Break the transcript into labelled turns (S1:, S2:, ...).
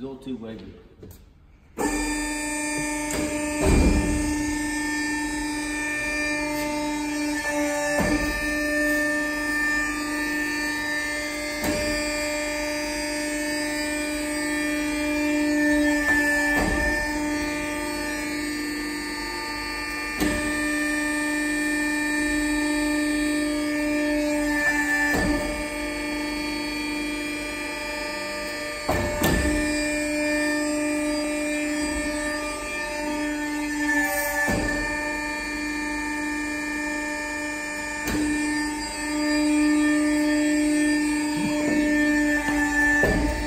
S1: is all too wavy. Amen.